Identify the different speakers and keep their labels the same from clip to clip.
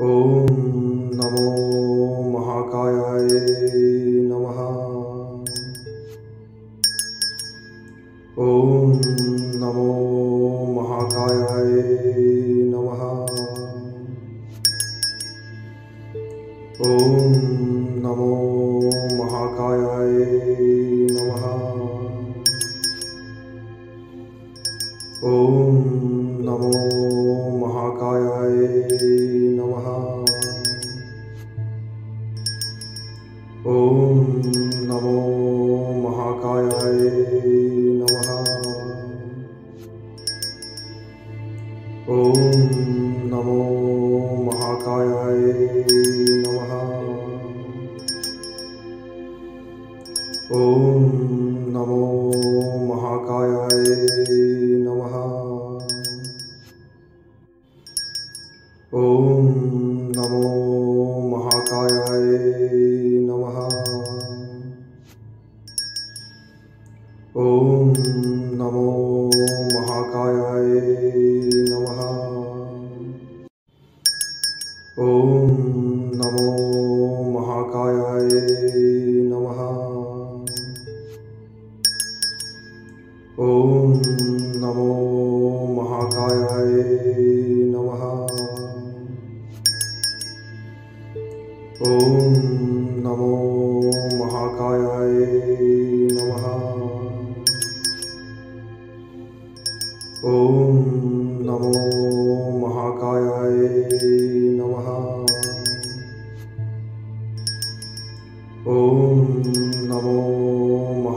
Speaker 1: Om NaMo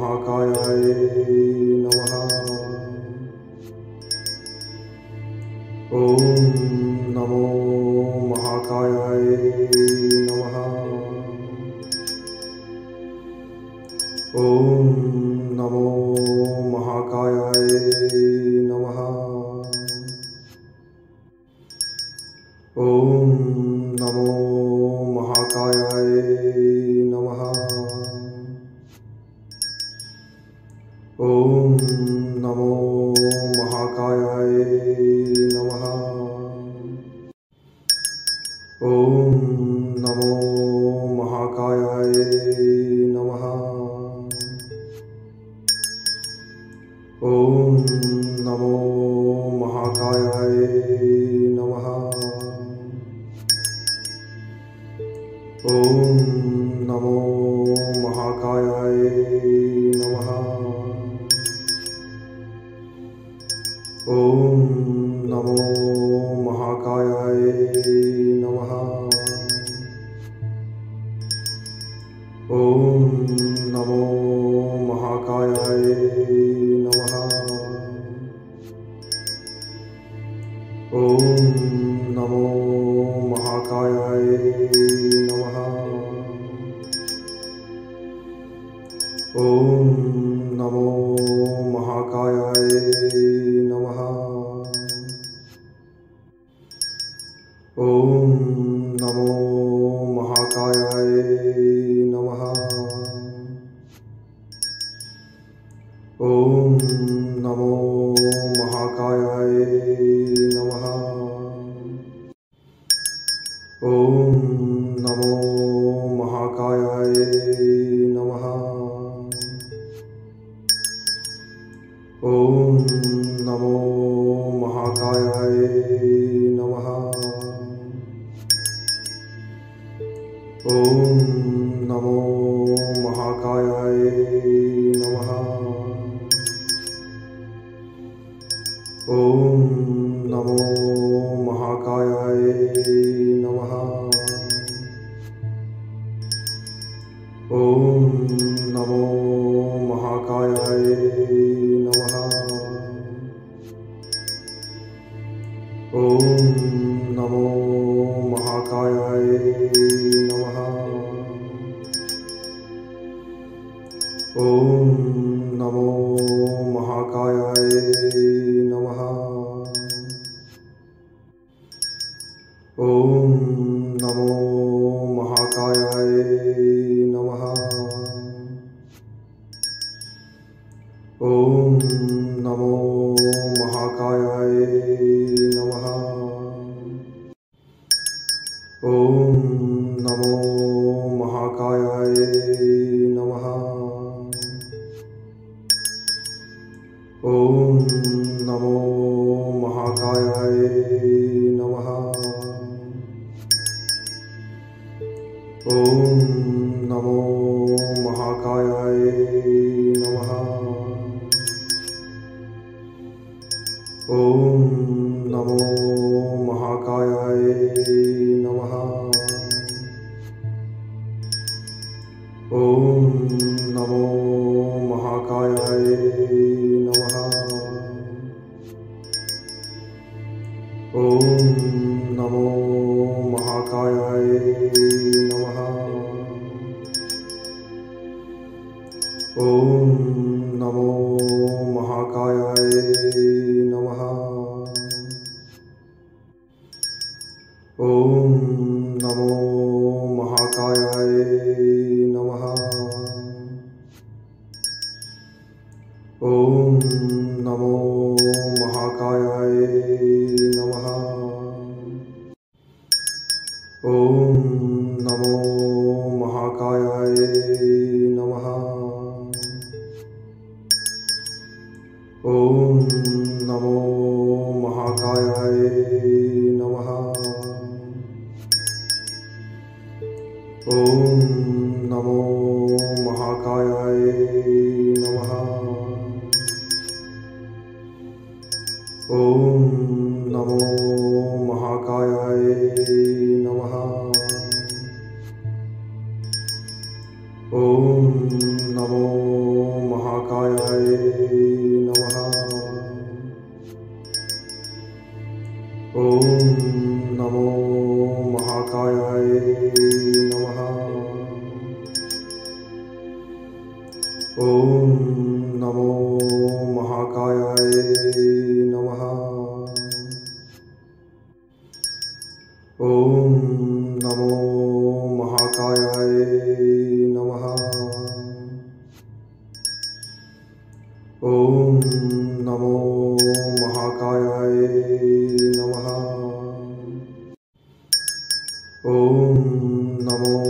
Speaker 1: Makaya. Om Namo Om Namo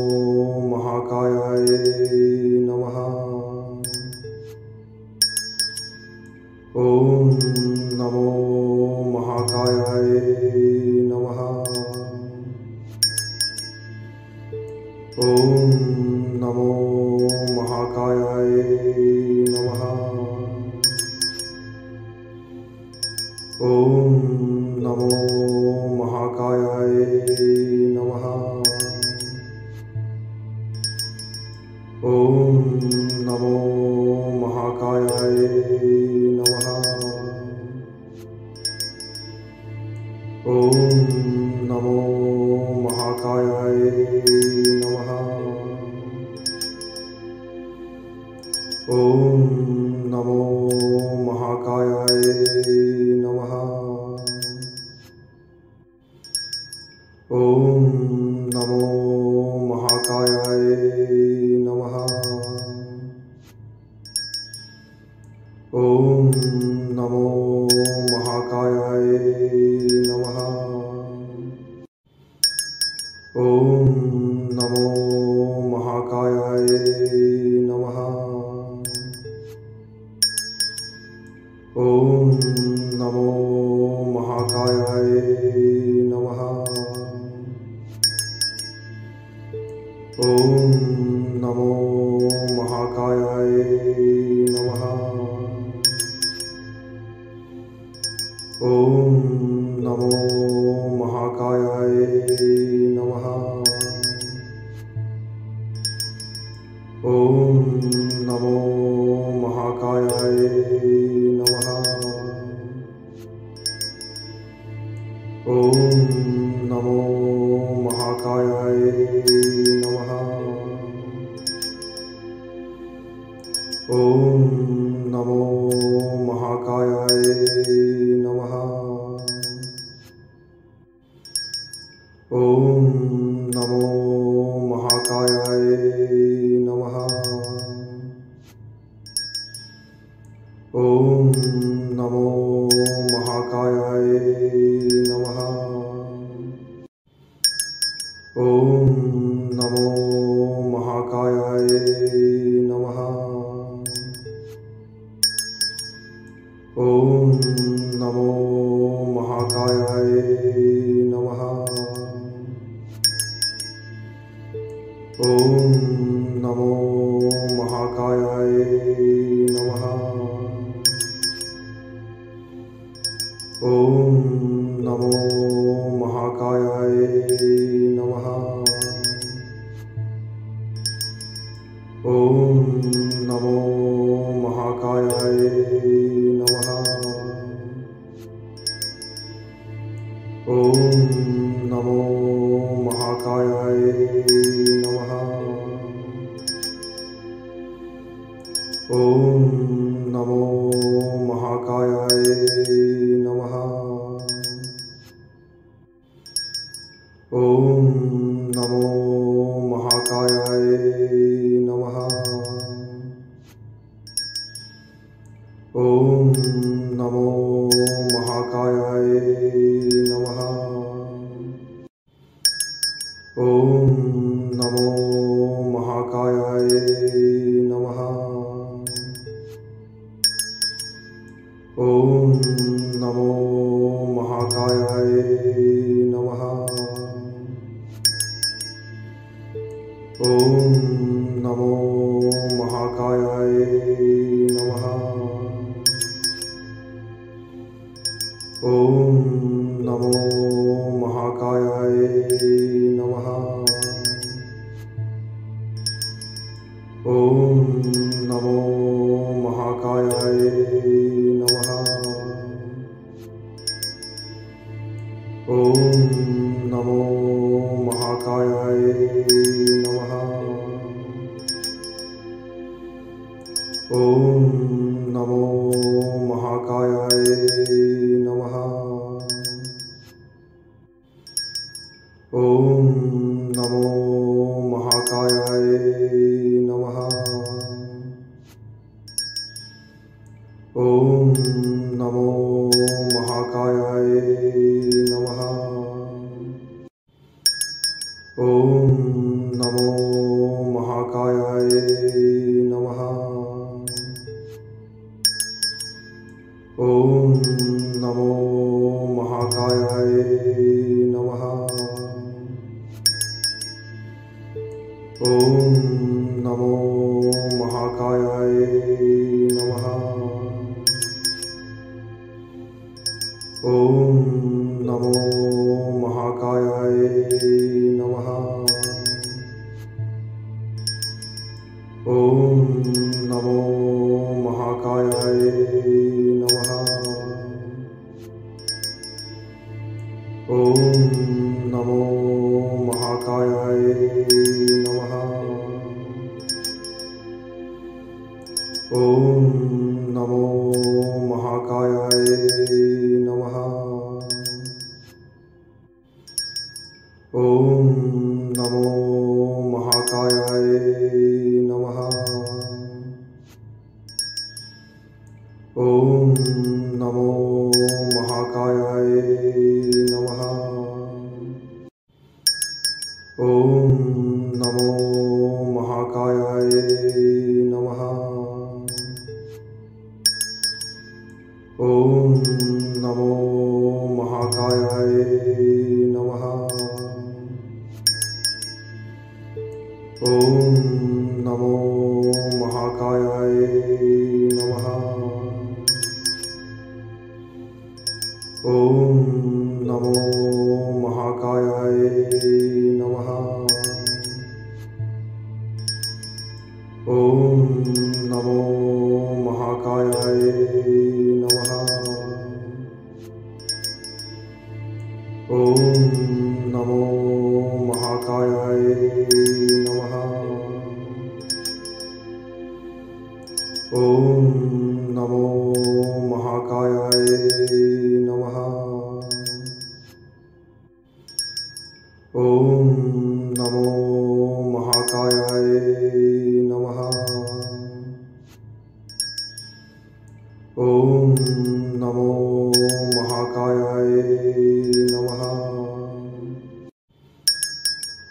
Speaker 1: Om Namo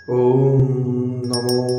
Speaker 1: Om Namo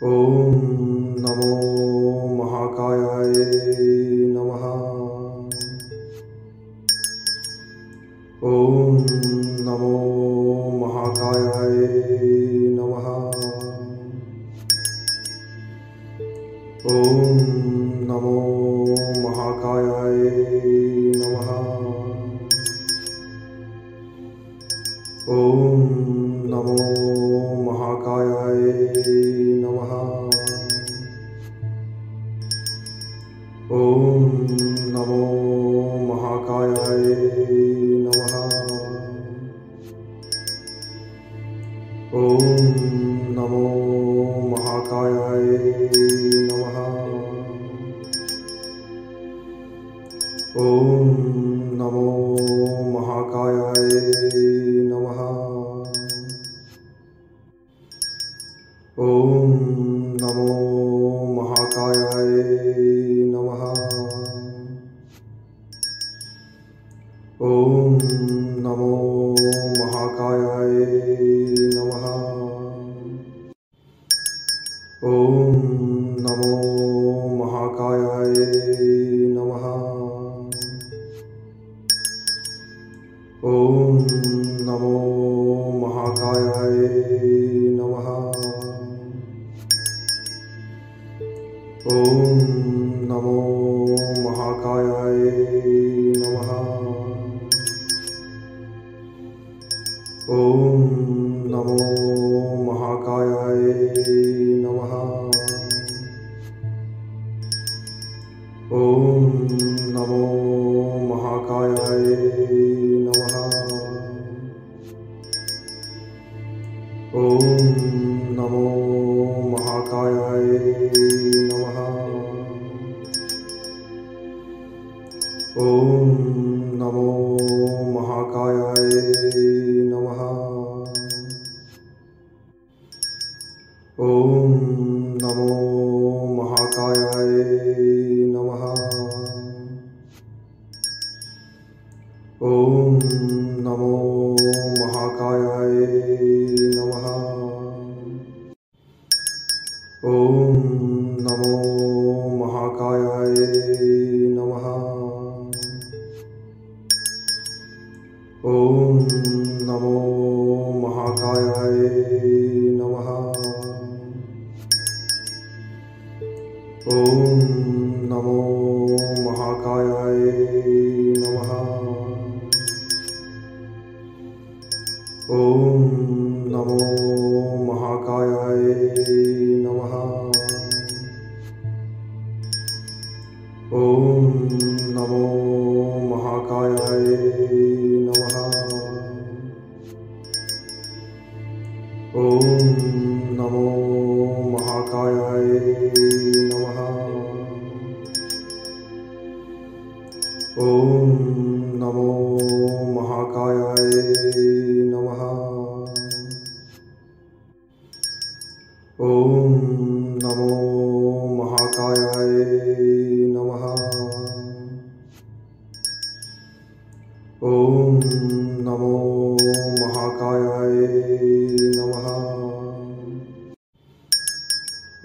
Speaker 1: Om Namo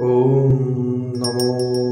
Speaker 1: Om NaMo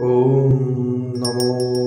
Speaker 1: Om NaMo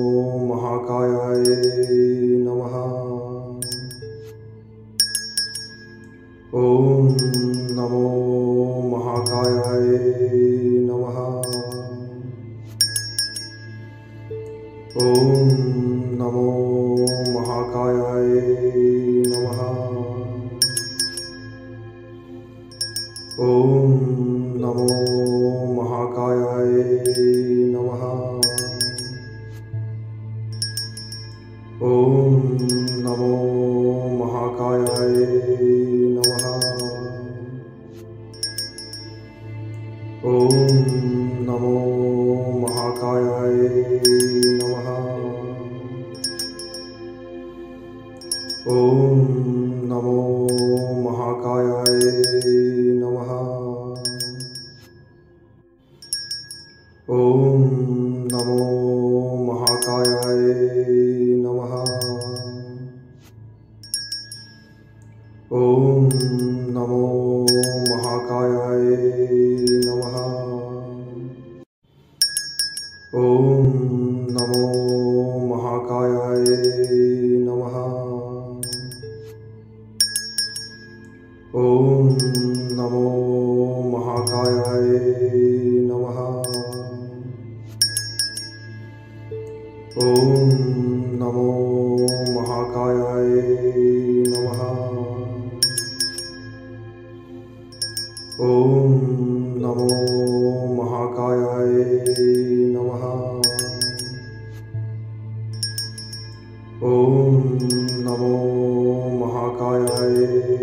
Speaker 1: away.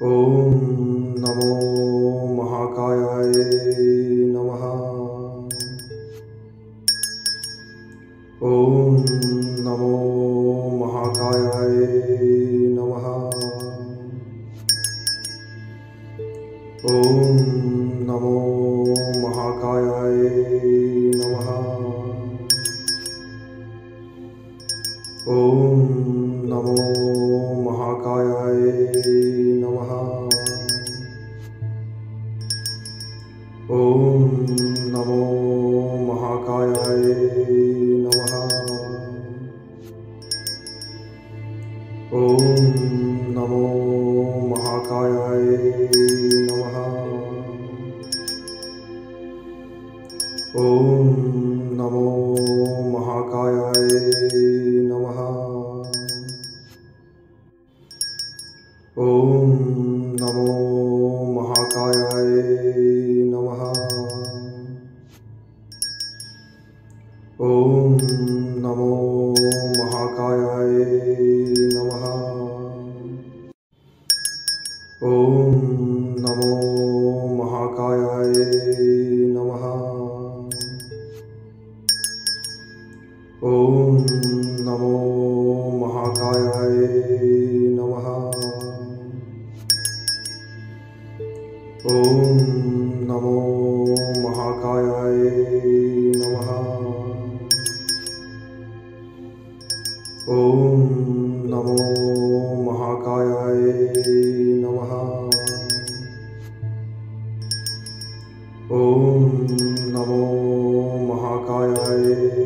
Speaker 1: Om Namo Hare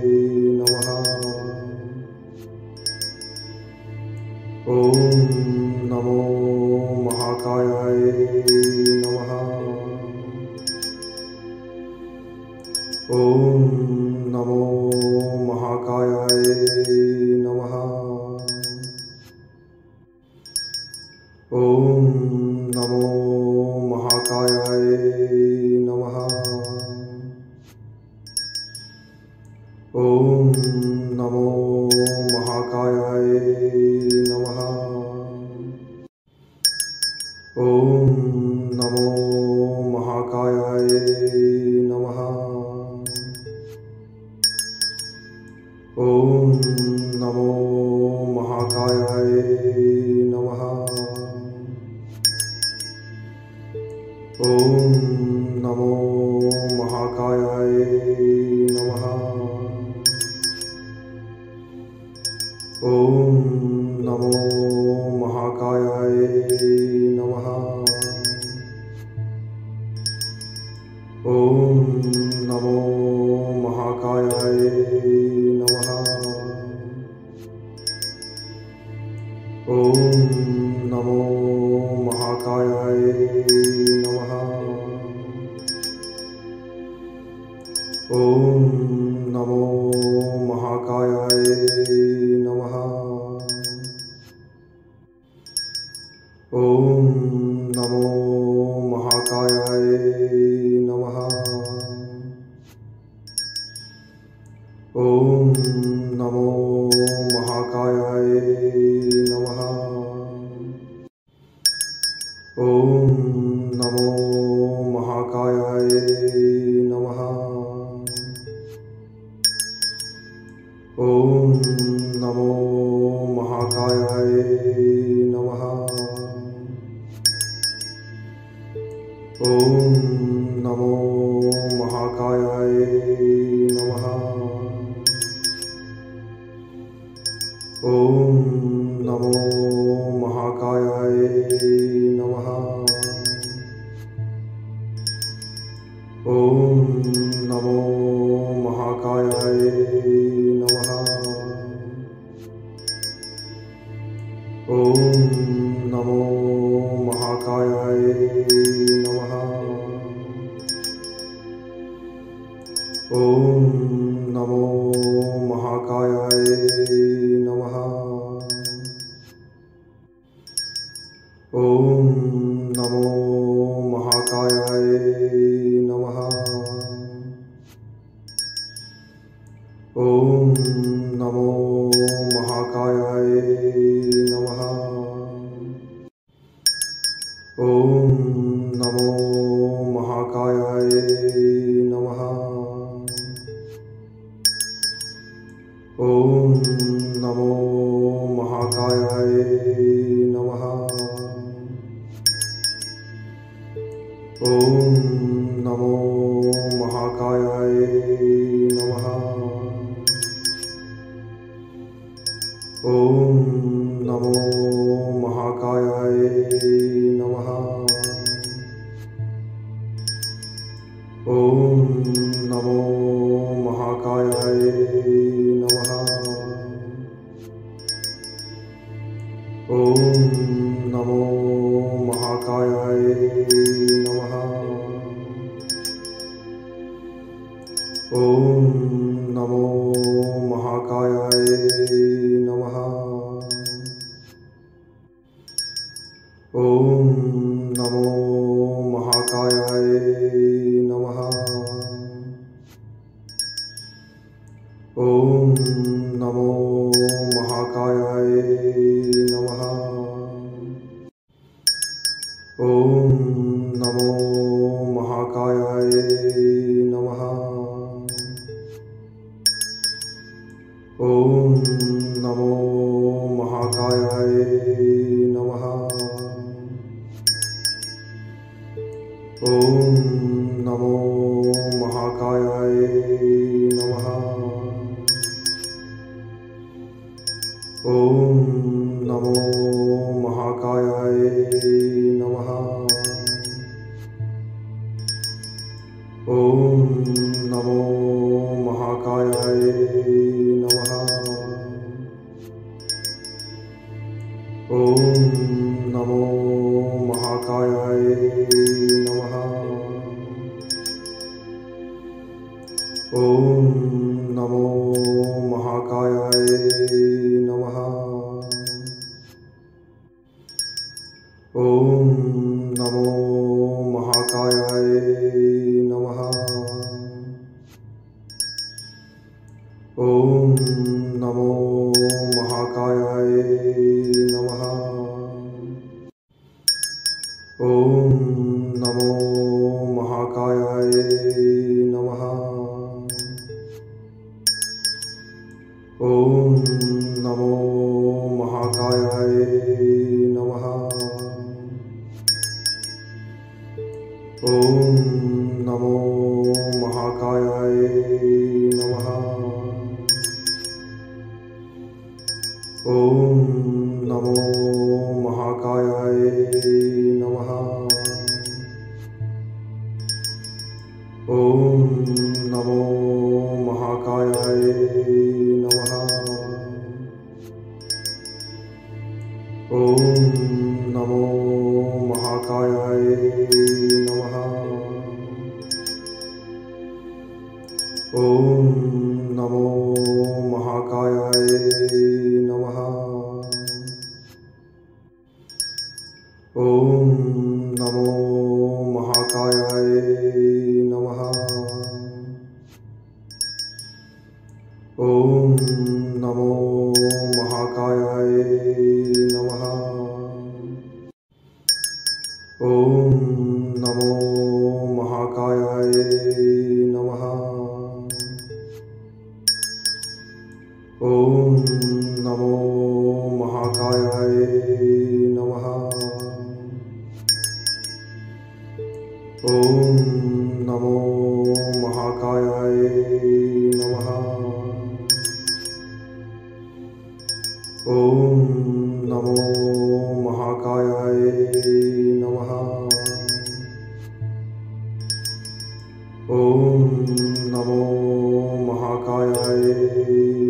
Speaker 1: Om NaMo Hare Om NaMo I.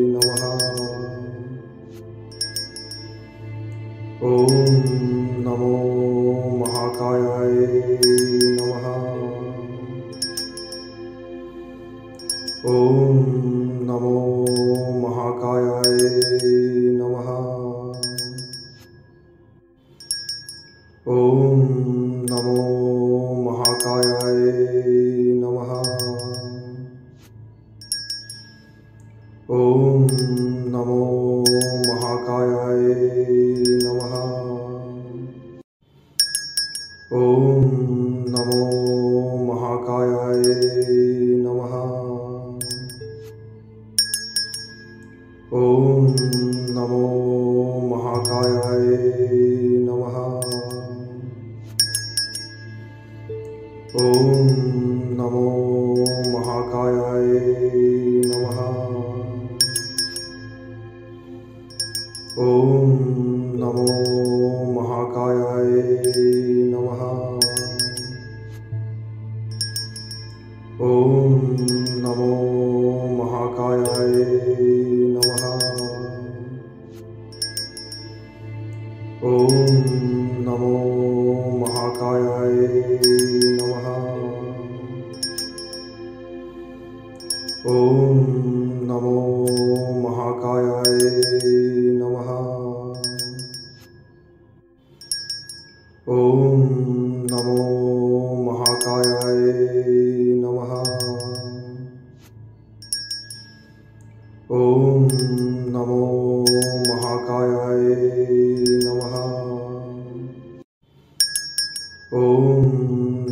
Speaker 1: Om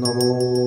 Speaker 1: NaMo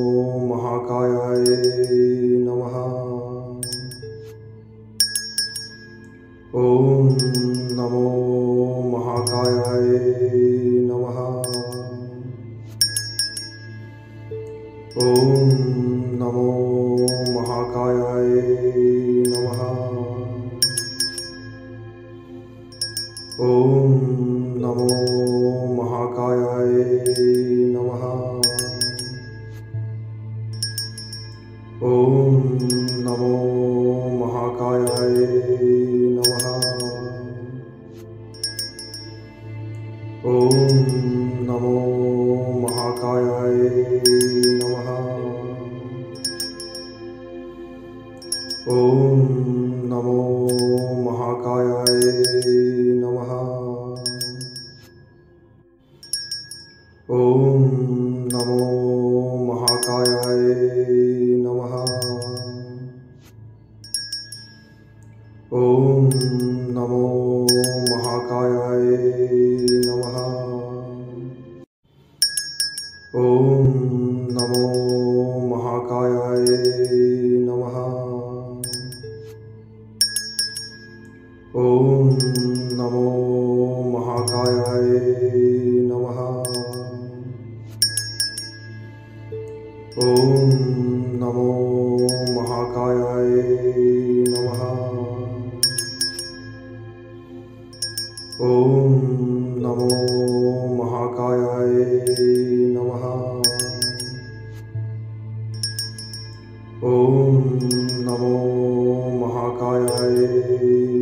Speaker 1: I.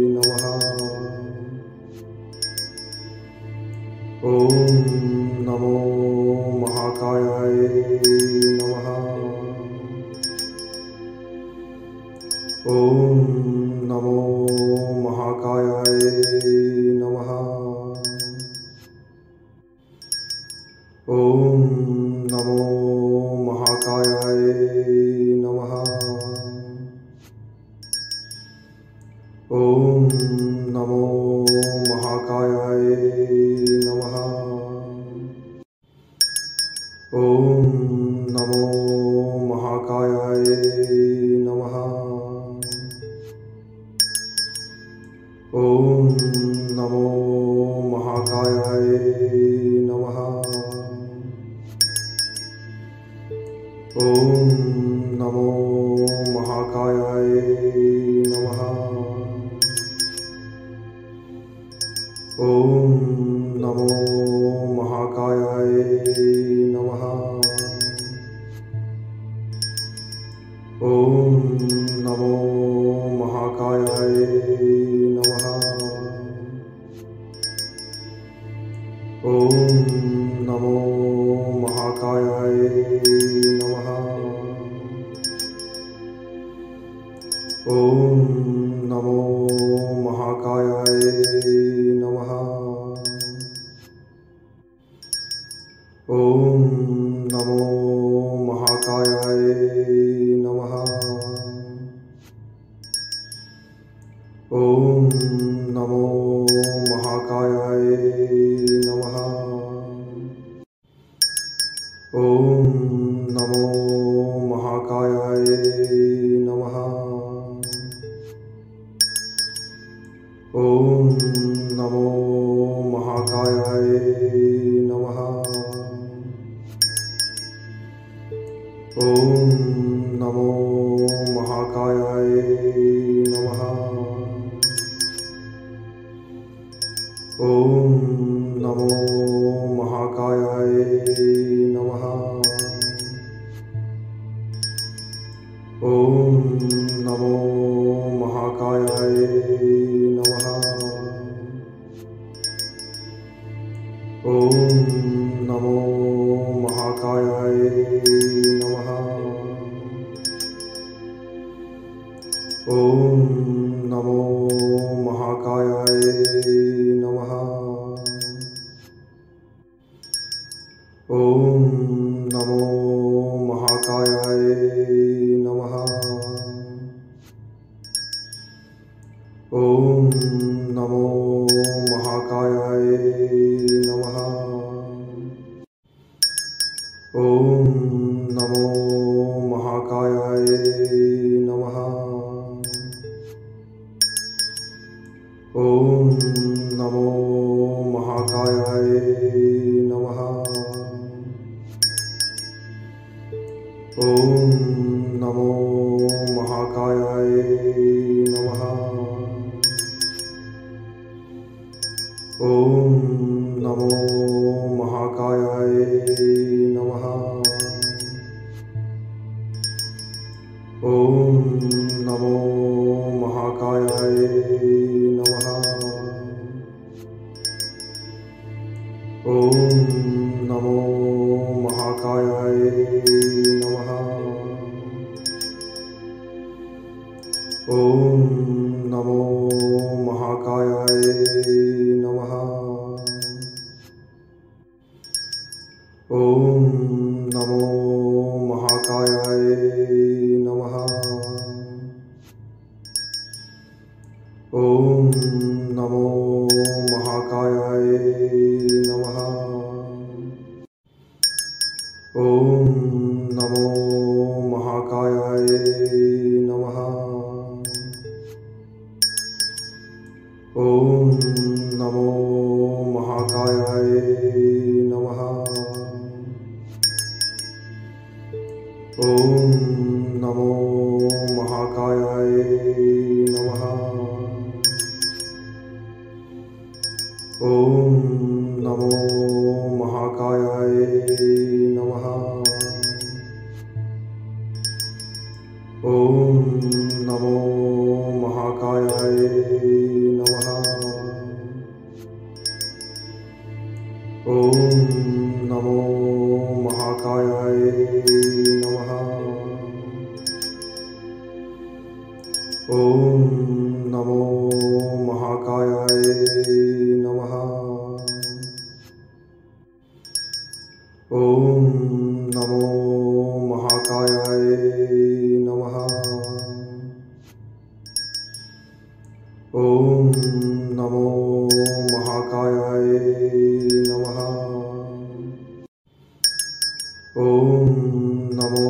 Speaker 1: Om NaMo away. Om Namo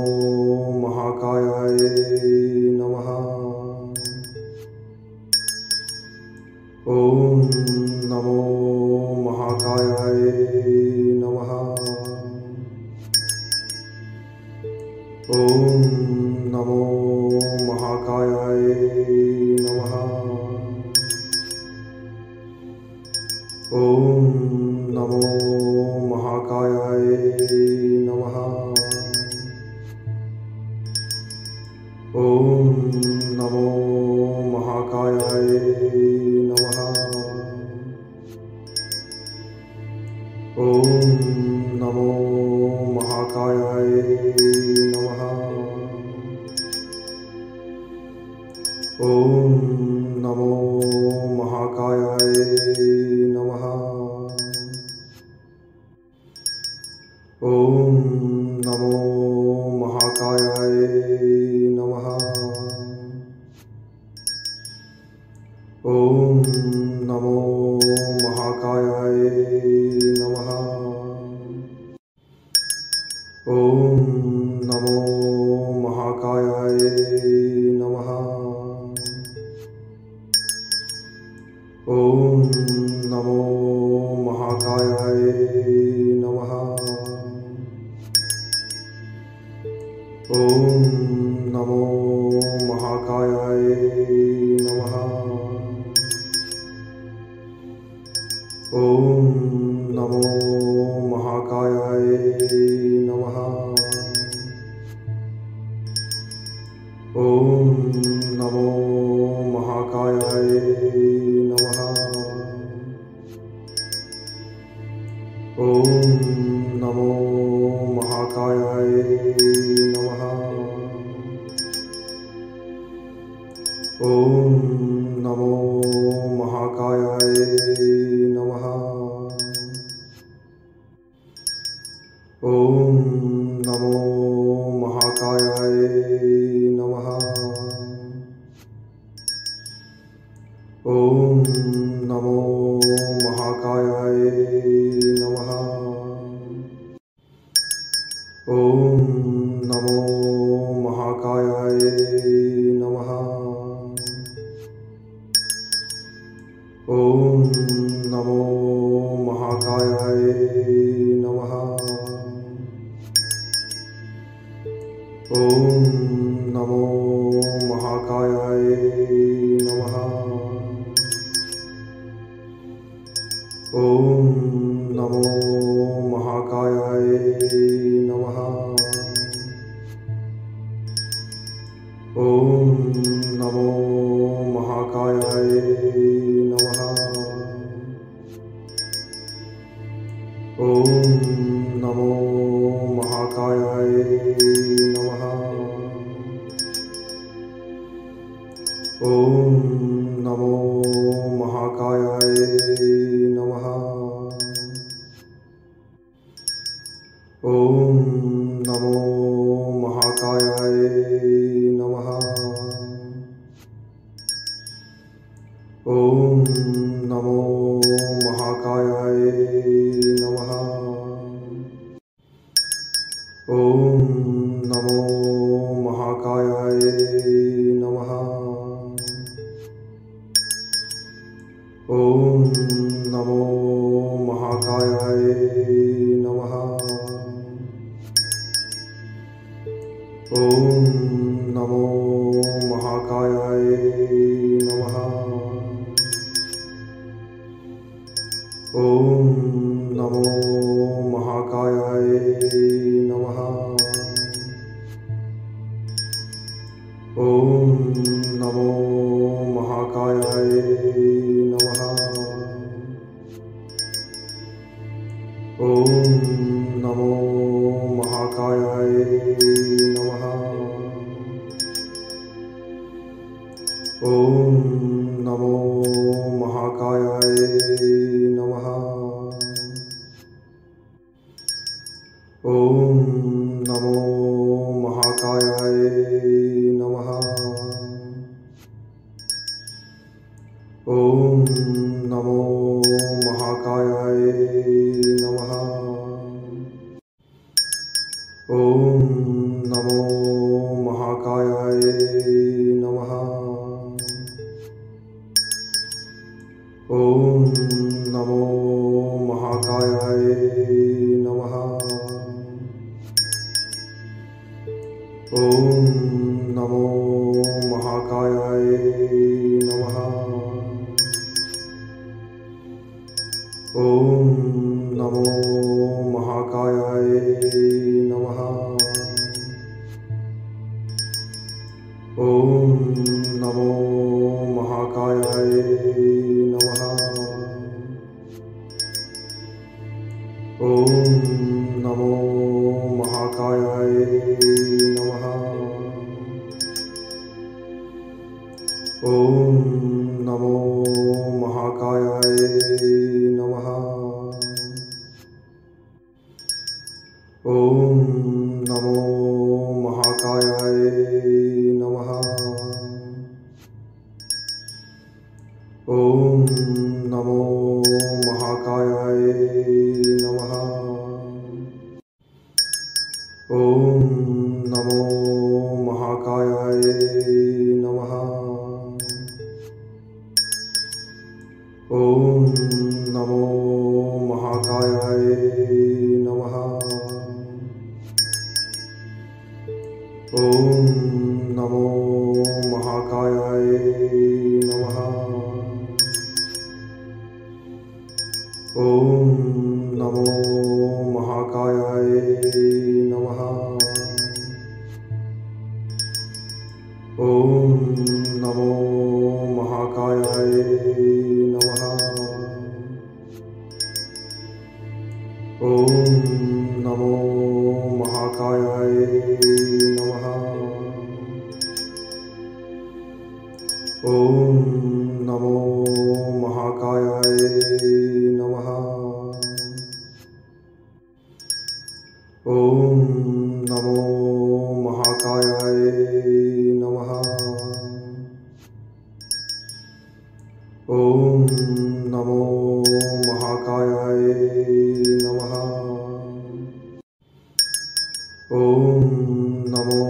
Speaker 1: away. Om NaMo Bye. ওম নমো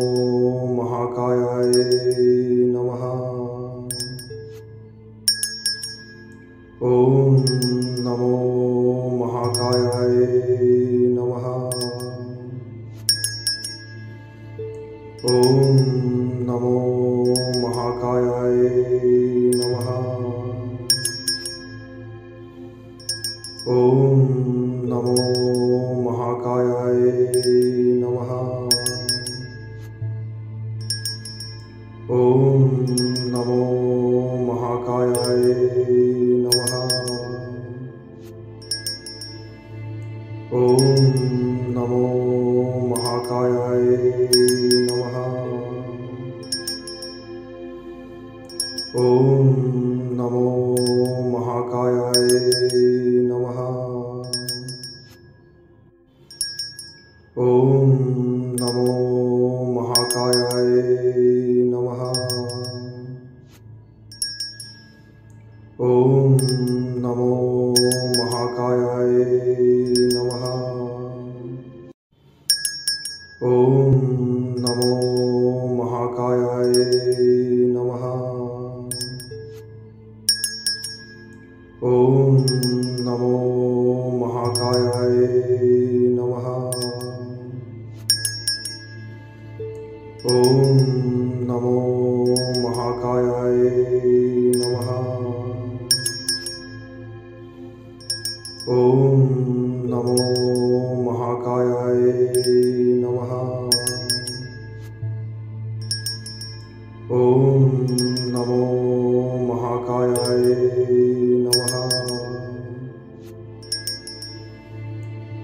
Speaker 1: नमः।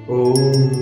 Speaker 1: ॐ